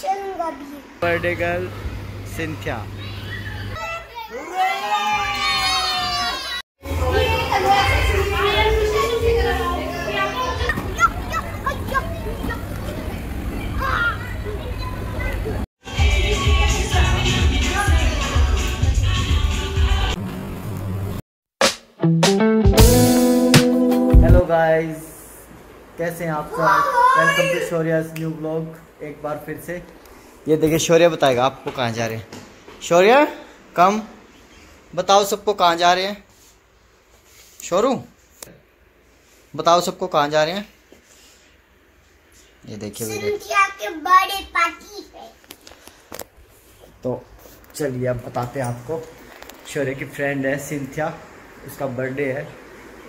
चलूँगा भी। Birthday girl Cynthia. Hello guys कैसे हैं आप सब? Welcome to Shaurya's new blog एक बार फिर से। ये देखिए शौर्य बताएगा आपको कहाँ जा रहे हैं। शौर्य कम। बताओ सबको कहाँ जा रहे हैं। शोरू बताओ सबको कहाँ जा रहे हैं। ये देखिए बर्थडे पार्टी तो चलिए अब बताते हैं आपको। शौर्य की फ्रेंड है सिंथिया उसका बर्थडे है।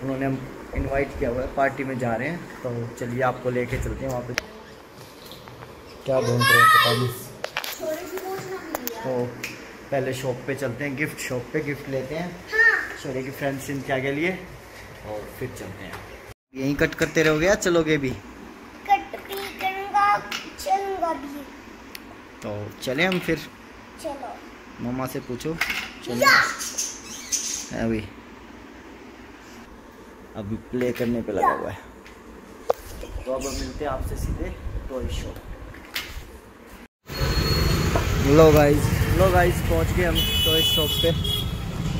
उन्होंने हम इनवाइट किया हुआ है पार्टी में जा रहे हैं तो चलिए आपको लेके चलते हैं वहाँ पे। क्या ढूंढ रहे हैं पता नहीं। तो पहले शॉप पे चलते हैं गिफ्ट शॉप पे गिफ्ट लेते हैं। हाँ शौर्य की फ्रेंड सिंथिया के लिए। और फिर चलते हैं। यहीं कट करते रहोगे या चलोगे भी? कट भी करूँगा चलूँगा भी। तो चले हम फिर। चलो। मम्मा से पूछो। चलो अभी। अभी प्ले करने पे लगा हुआ है। तो अब मिलते हैं आपसे सीधे टॉय शॉप लो गाइस लो गाइस पहुँच गए हम टॉय शॉप पे।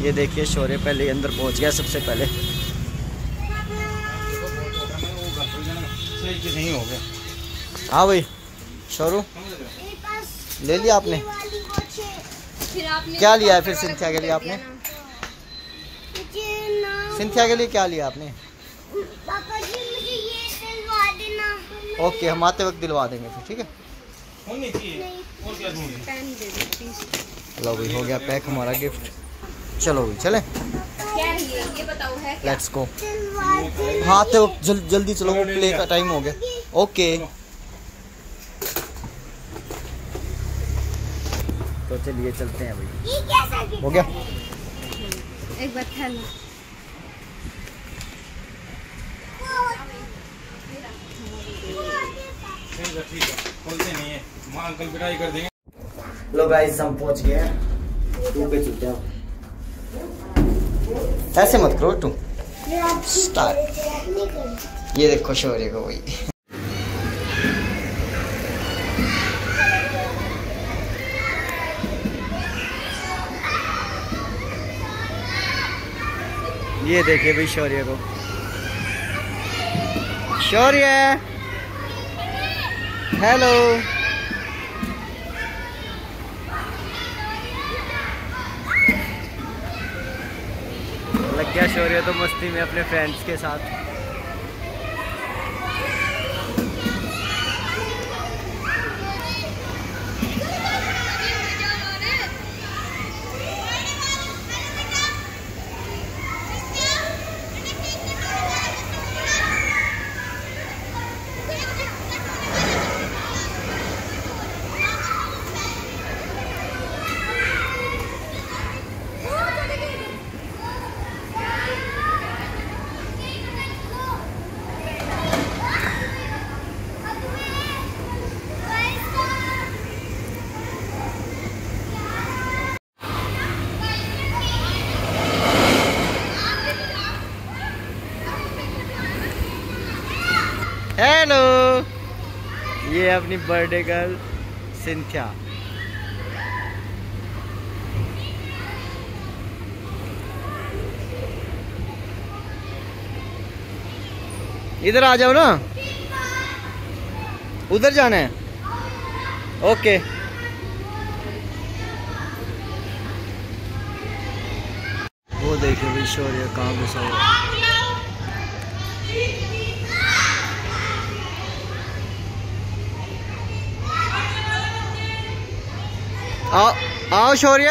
ये देखिए शौर्य पहले अंदर पहुँच गया सबसे पहले। नहीं हो गया हाँ भाई शौरू ले लिया आपने। वाली वॉच फिर आपने क्या लिया है फिर सिंथिया के लिए आपने? ना सिंथिया के लिए क्या लिया आपने? पापा जी मुझे ये दिलवा देना। ओके हम आते वक्त दिलवा देंगे फिर ठीक है? होनी चाहिए? और क्या ढूंढे पेन दे दो प्लीज़ लो भाई हो गया पैक हमारा गिफ्ट। चलो भाई चले। क्या ये ये बताओ क्या? लेट्स गो हाँ तो जल, जल्दी चलो वो प्ले का टाइम हो गया। ओके। तो चलिए चलते हैं भाई। ये कैसा गिफ्ट हो गया। एक बार ठीक है ठीक है खोलते नहीं है। अंकल पिटाई कर देंगे लो गाइस हम पहुँच गए हैं। ऐसे मत करो स्टार्ट ये देखो, शौर्य को वही। ये देखिए भाई शौर्य को। शौर्य! हेलो लग गया शौर्य तो मस्ती में अपने फ्रेंड्स के साथ हेलो ये अपनी बर्थडे गर्ल, सिंथिया। इधर आ जाओ ना। उधर जाना है। ओके। वो देखिए शौर्य कहाँ घुसा हुआ है। आओ आओ शौर्य।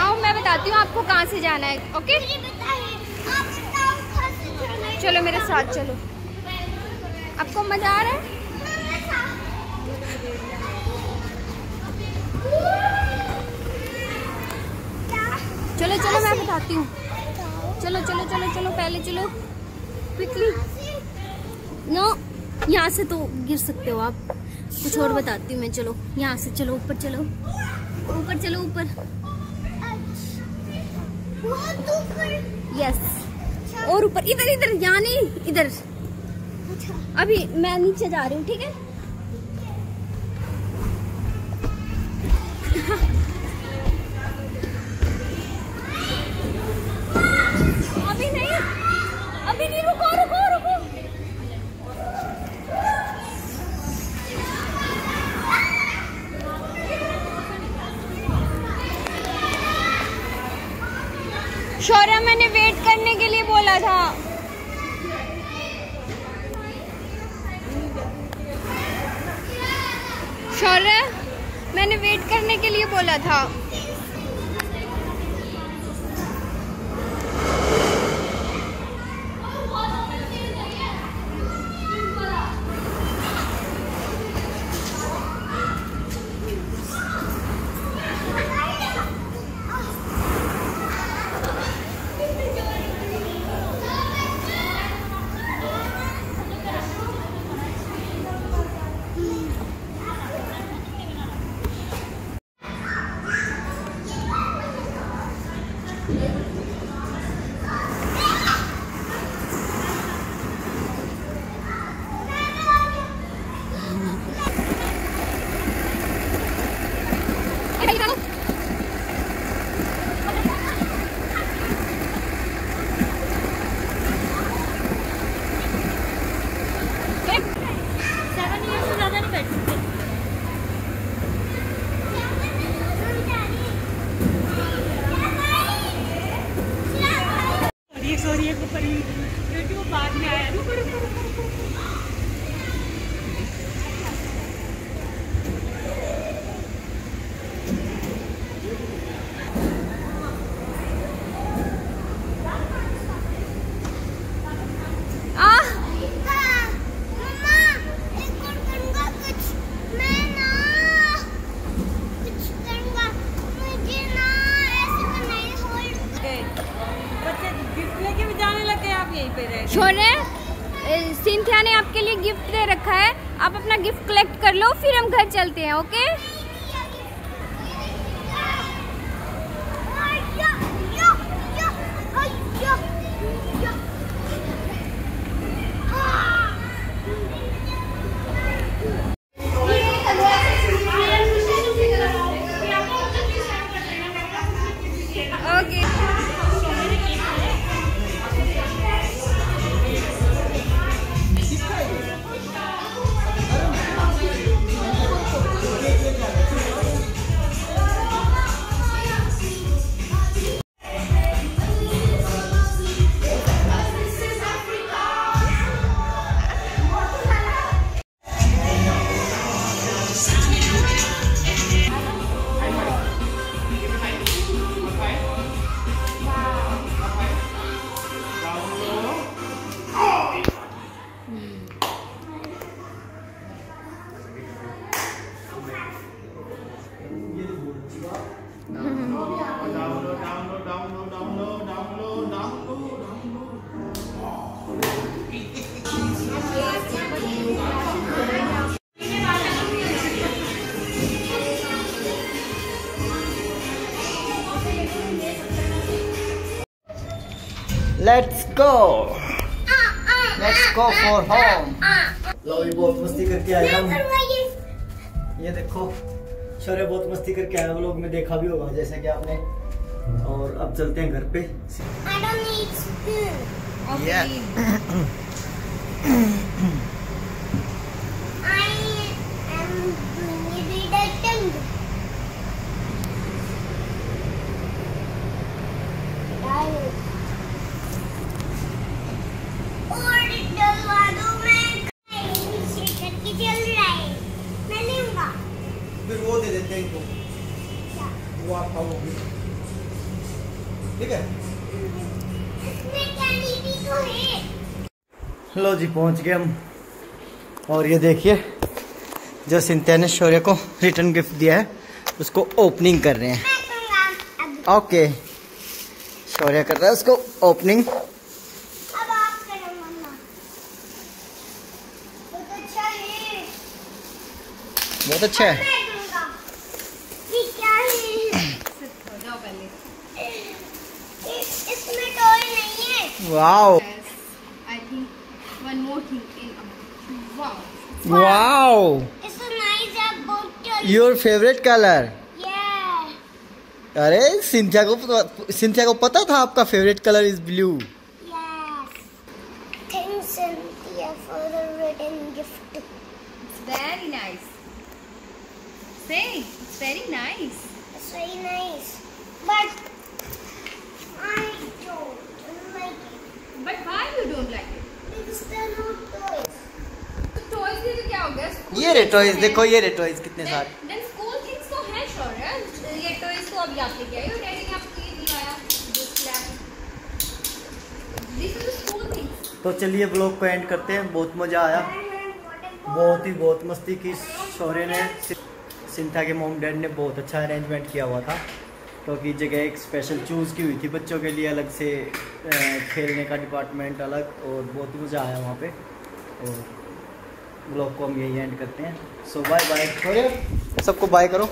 आओ मैं बताती हूँ आपको कहाँ से जाना है ओके? चलो मेरे साथ चलो। आपको मज़ा आ रहा है? चलो चलो मैं बताती हूँ। चलो चलो चलो चलो पहले चलो। क्विकली नो यहाँ से तो गिर सकते हो आप। कुछ और बताती हूँ मैं चलो। यहाँ से चलो ऊपर चलो। ऊपर चलो ऊपर। यस और ऊपर इधर इधर यानी नहीं इधर। अभी मैं नीचे जा रही हूँ ठीक है? शौर्य मैंने वेट करने के लिए बोला था आ बच्चे गिफ्ट लेके भी जाने लगे आप यहीं पे रह शौर्य ए, सिंथिया ने आपके लिए गिफ्ट दे रखा है। आप अपना गिफ्ट कलेक्ट कर लो, फिर हम घर चलते हैं okay let's go let's go for home लो ये बहुत मस्ती करके आए हम। ये देखो शौर्य बहुत मस्ती करके आया लोग। में देखा भी होगा जैसे कि आपने। और अब चलते हैं घर पे. Yeah. ठीक है? जी, पहुँच गए हम। और ये देखिए जो सिंथिया ने शौर्य को रिटर्न गिफ्ट दिया है। उसको ओपनिंग कर रहे हैं। ओके शौर्य कर रहा है उसको ओपनिंग बहुत अच्छा है बहुत अच्छा है मैं करूँगा ये क्या है हो जाओ पहले इस- इसमें टॉय है wow I think one more thing in wow wow It's a nice bottle. Your favourite colour Yeah. अरे सिंथिया को सिंथिया को पता था आपका favourite colour is blue Yes. Thanks, Cynthia, for the written gift. Very nice say it's very nice It's very nice. But but why you don't like it because they're not toys. तो toys के क्या हो गया? ये रे toys तो देखो ये रे टॉयज कितने सारे। then school things तो है शौर्य ये टॉयज तो अभी आप लेके आए हो। डैडी ने आपको ये दिलाया gift lab this is school things तो चलिए ब्लॉग को एंड करते हैं। बहुत मज़ा आया। बहुत ही बहुत मस्ती की शौर्य ने। सिंथा के मोम डैड ने बहुत अच्छा अरेंजमेंट किया हुआ था। क्योंकि जगह एक स्पेशल चूज़ की हुई थी बच्चों के लिए अलग से। खेलने का डिपार्टमेंट अलग और बहुत ही मज़ा आया वहाँ पे। और ब्लॉग को हम यही एंड करते हैं। सो बाय बाय सबको बाय करो.